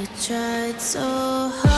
I tried so hard